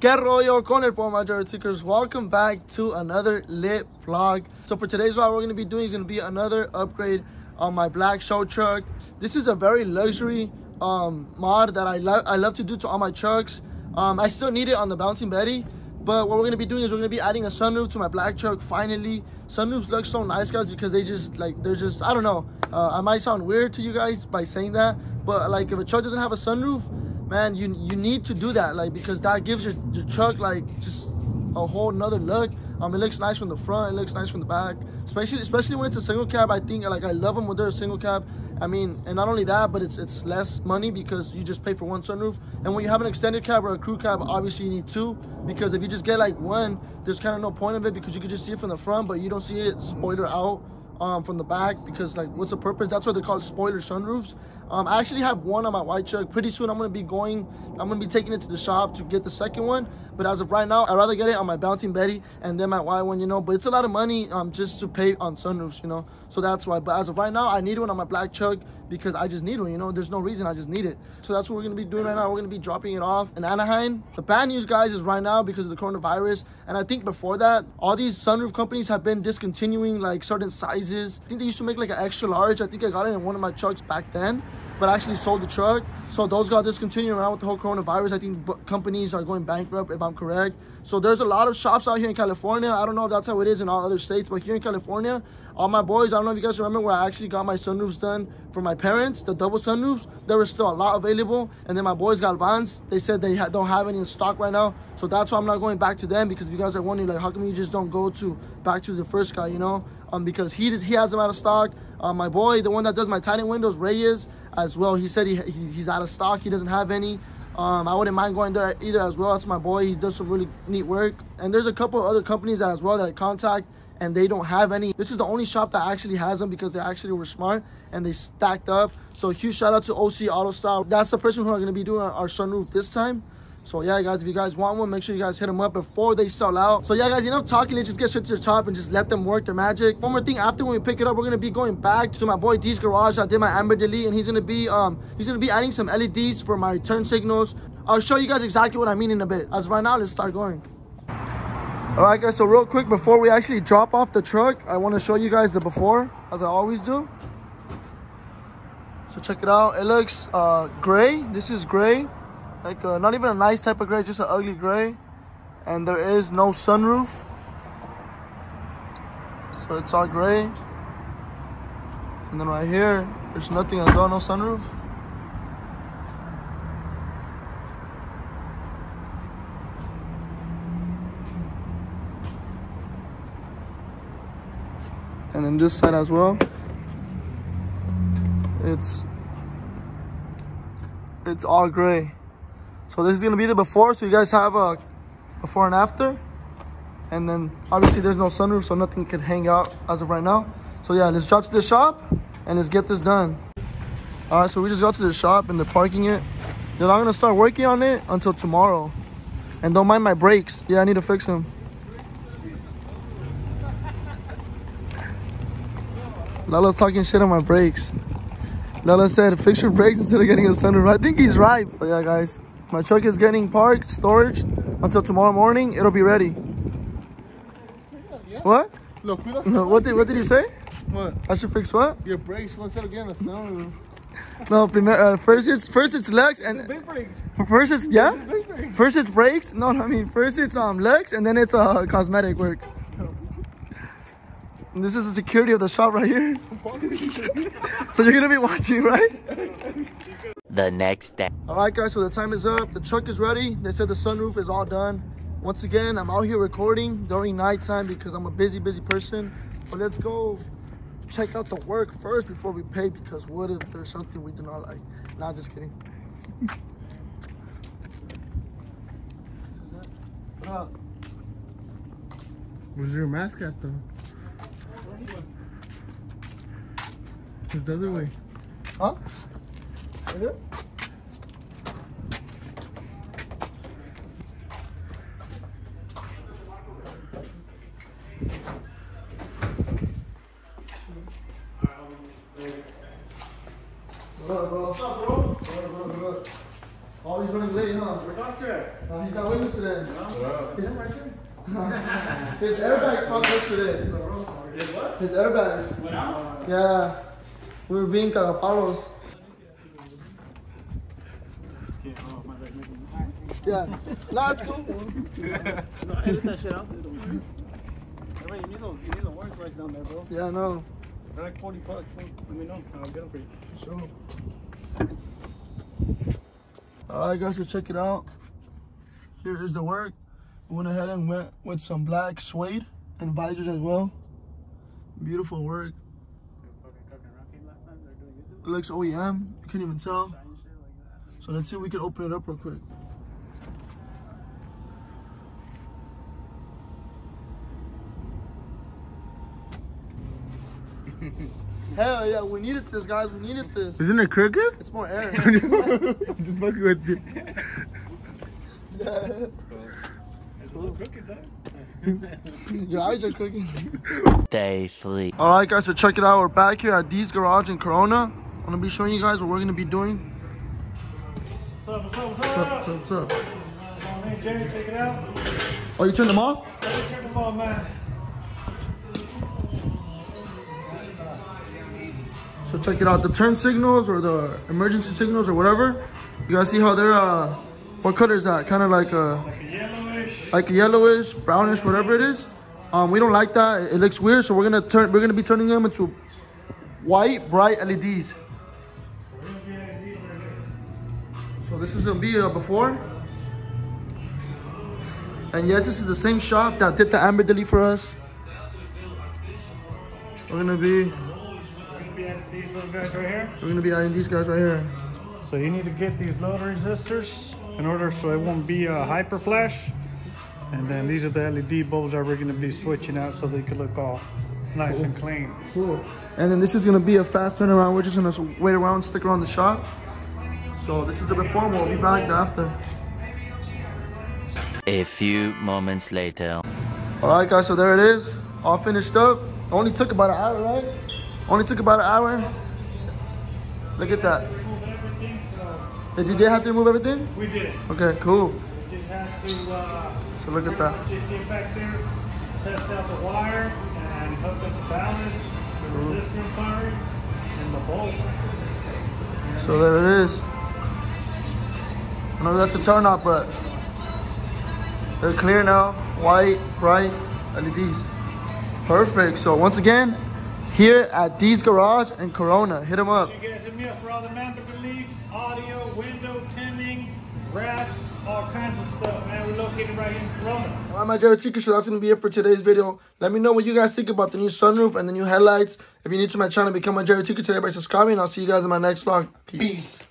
Que rollo con el my Jared Seekers. Welcome back to another lit vlog. So for today's vlog, we're gonna be doing is gonna be another upgrade on my black show truck. This is a very luxury um, mod that I love I love to do to all my trucks. Um, I still need it on the Bouncing Betty, but what we're gonna be doing is we're gonna be adding a sunroof to my black truck. Finally, sunroofs look so nice, guys, because they just like they're just I don't know. Uh, I might sound weird to you guys by saying that, but like if a truck doesn't have a sunroof, man, you you need to do that, like because that gives your, your truck like just a whole nother look. Um, it looks nice from the front, it looks nice from the back, especially especially when it's a single cab. I think like I love them when they're a single cab. I mean, and not only that, but it's it's less money because you just pay for one sunroof. And when you have an extended cab or a crew cab, obviously you need two because if you just get like one, there's kind of no point of it because you can just see it from the front, but you don't see it spoiler out um, from the back because like what's the purpose? That's why they're called spoiler sunroofs. Um, I actually have one on my white truck. Pretty soon I'm gonna be going, I'm gonna be taking it to the shop to get the second one. But as of right now, I'd rather get it on my Bouncing Betty and then my white one, you know. But it's a lot of money um, just to pay on sunroofs, you know. So that's why. But as of right now, I need one on my black truck because I just need one, you know. There's no reason, I just need it. So that's what we're gonna be doing right now. We're gonna be dropping it off in Anaheim. The bad news, guys, is right now because of the coronavirus. And I think before that, all these sunroof companies have been discontinuing like certain sizes. I think they used to make like an extra large. I think I got it in one of my trucks back then but actually sold the truck. So those got discontinued around with the whole coronavirus. I think companies are going bankrupt, if I'm correct. So there's a lot of shops out here in California. I don't know if that's how it is in all other states, but here in California, all my boys, I don't know if you guys remember where I actually got my sunroofs done for my parents, the double sunroofs. There was still a lot available. And then my boys got Vans. They said they don't have any in stock right now. So that's why I'm not going back to them because if you guys are wondering, like, how come you just don't go to back to the first guy, you know? Um, because he he has them out of stock. Uh, my boy, the one that does my tiny windows, Reyes, as well. He said he, he he's out of stock. He doesn't have any. Um, I wouldn't mind going there either as well. That's my boy. He does some really neat work. And there's a couple other companies that as well that I contact and they don't have any. This is the only shop that actually has them because they actually were smart and they stacked up. So huge shout out to OC Auto Style. That's the person who are going to be doing our, our sunroof this time. So yeah, guys, if you guys want one, make sure you guys hit them up before they sell out. So yeah, guys, enough talking. Let's just get straight to the top and just let them work their magic. One more thing, after when we pick it up, we're gonna be going back to my boy D's garage. I did my amber delete, and he's gonna be um he's gonna be adding some LEDs for my turn signals. I'll show you guys exactly what I mean in a bit. As right now, let's start going. All right, guys. So real quick before we actually drop off the truck, I want to show you guys the before, as I always do. So check it out. It looks uh, gray. This is gray like uh, not even a nice type of gray just an ugly gray. And there is no sunroof. So it's all gray. And then right here there's nothing at all no sunroof. And then this side as well. It's it's all gray so this is gonna be the before, so you guys have a before and after. And then obviously there's no sunroof, so nothing can hang out as of right now. So yeah, let's drop to the shop and let's get this done. All right, so we just got to the shop and they're parking it. They're not gonna start working on it until tomorrow. And don't mind my brakes. Yeah, I need to fix them. Lalo's talking shit on my brakes. Lalo said, fix your brakes instead of getting a sunroof. I think he's right. So yeah, guys. My truck is getting parked, storage until tomorrow morning. It'll be ready. Yeah. What? Look, no, what did what did he say? What? I should fix what? Your brakes instead of getting a snow. No, uh, first it's first it's legs and big brakes. First it's yeah. First it's brakes. No, no, I mean first it's um legs and then it's uh cosmetic work. And this is the security of the shop right here. so you're gonna be watching, right? the next day. All right, guys, so the time is up. The truck is ready. They said the sunroof is all done. Once again, I'm out here recording during nighttime because I'm a busy, busy person. But let's go check out the work first before we pay because what if there's something we do not like? Nah, just kidding. what up? Where's your mask at though? It's the other way. Huh? Is it? What What's bro? Good, good, good. Running late, huh? Where's Oscar? Uh, he's not with me today. His airbags popped yesterday. His airbags. Yeah. We were being cagapalos. Yeah. Nah, it's cool. No, edit that shit out. Hey, you need those, you need the orange rice down there, bro. Yeah, no. They're like 40 bucks. Let me know. I'll get them for you. Sure. Alright guys, so check it out. Here is the work. We went ahead and went with some black suede and visors as well. Beautiful work. Looks OEM. You can't even tell. So let's see if we can open it up real quick. Hell yeah, we needed this, guys. We needed this. Isn't it crooked? It's more air. Just fucking with you. It's a little crooked, though. Your eyes are crooked. Day three. All right, guys, so check it out. We're back here at D's Garage in Corona. I'm gonna be showing you guys what we're gonna be doing. What's up, what's up, what's What's up? up, what's up, what's up? Hey, Jerry, check it out. Oh, you turned them off? Hey, check them out, man. So check it out. The turn signals or the emergency signals or whatever. You guys see how they're, uh, what color is that? Kind of like a, Like a yellowish. like a yellowish, brownish, whatever it is. Um, we don't like that. It looks weird, so we're gonna turn. We're gonna be turning them into white, bright LEDs. So this is gonna be a before. And yes, this is the same shop that did the amber delete for us. We're gonna be, these little guys right here. we're gonna be adding these guys right here. So you need to get these load resistors in order so it won't be a hyper flash. And then these are the LED bulbs that we're gonna be switching out so they can look all nice and clean. Cool. And then this is gonna be a fast turnaround. We're just gonna wait around, stick around the shop. So this is the before. We'll be back after. A few moments later. All right, guys. So there it is, all finished up. Only took about an hour, right? Only took about an hour. Look at that. Remove everything, so Did you have to remove everything? we did it. Okay, cool. We just had to uh, So look at that. just get back there, test out the wire, and hook up the balance, the resistance, sorry, and the bulb. So there it is. I know that's the turn off, but they're clear now. White, bright LEDs. Perfect. So once again, here at D's Garage in Corona, hit them up. You guys hit me up for all the amber deletes, audio, window tinting, wraps, all kinds of stuff, man. We're located right here in Corona. I'm at Jared Seeker, so that's gonna be it for today's video. Let me know what you guys think about the new sunroof and the new headlights. If you're new to my channel, become a Jared Seeker today by subscribing. I'll see you guys in my next vlog. Peace.